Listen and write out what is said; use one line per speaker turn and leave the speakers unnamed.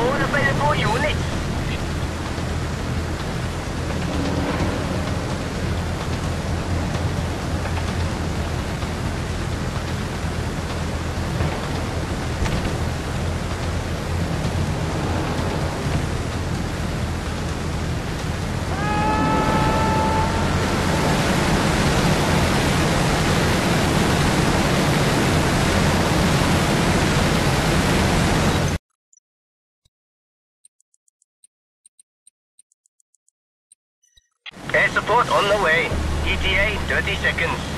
我是飞蛾游历。Support on the way. ETA 30 seconds.